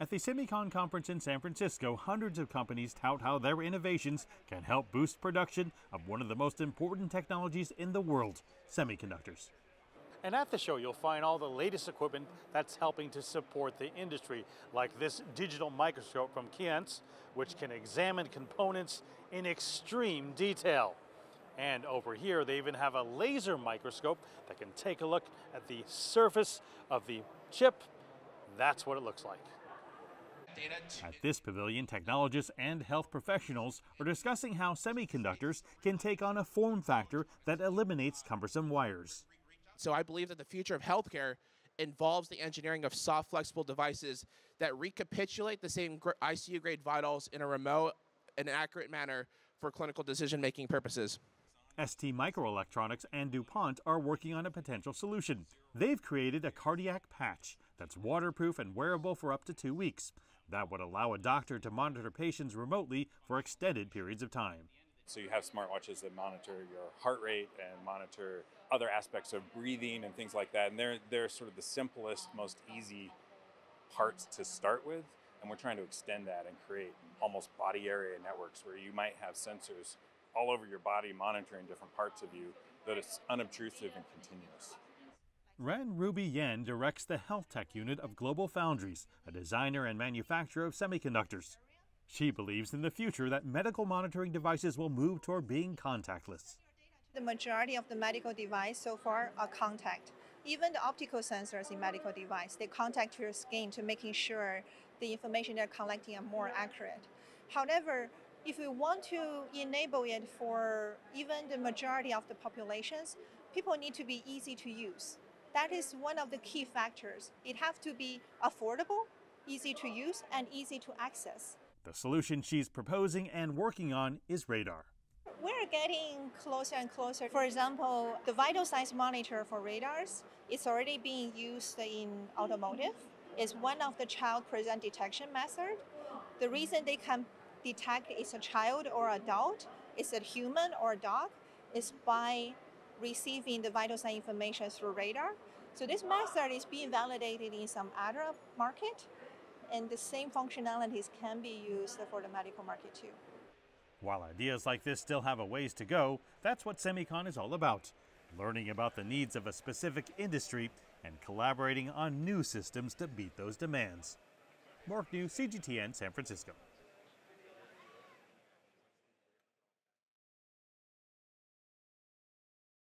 At the Semicon conference in San Francisco, hundreds of companies tout how their innovations can help boost production of one of the most important technologies in the world semiconductors. And at the show, you'll find all the latest equipment that's helping to support the industry, like this digital microscope from Keyence, which can examine components in extreme detail. And over here, they even have a laser microscope that can take a look at the surface of the chip. That's what it looks like. At this pavilion, technologists and health professionals are discussing how semiconductors can take on a form factor that eliminates cumbersome wires. So I believe that the future of healthcare involves the engineering of soft, flexible devices that recapitulate the same ICU grade vitals in a remote and accurate manner for clinical decision making purposes. ST Microelectronics and DuPont are working on a potential solution. They've created a cardiac patch that's waterproof and wearable for up to two weeks. That would allow a doctor to monitor patients remotely for extended periods of time. So you have smartwatches that monitor your heart rate and monitor other aspects of breathing and things like that. And they're they're sort of the simplest, most easy parts to start with. And we're trying to extend that and create almost body area networks where you might have sensors all over your body monitoring different parts of you that it's unobtrusive and continuous. Ren Ruby Yen directs the health tech unit of Global Foundries, a designer and manufacturer of semiconductors. She believes in the future that medical monitoring devices will move toward being contactless. The majority of the medical device so far are contact. Even the optical sensors in medical device, they contact your skin to making sure the information they're collecting are more accurate. However, if we want to enable it for even the majority of the populations, people need to be easy to use. That is one of the key factors. It has to be affordable, easy to use, and easy to access. The solution she's proposing and working on is radar. We're getting closer and closer. For example, the vital signs monitor for radars is already being used in automotive. It's one of the child present detection method. The reason they can detect is a child or adult, is a human or a dog, is by receiving the vital sign information through radar. So this method is being validated in some other market and the same functionalities can be used for the medical market too. While ideas like this still have a ways to go, that's what Semicon is all about. Learning about the needs of a specific industry and collaborating on new systems to meet those demands. Mark Niu, CGTN, San Francisco.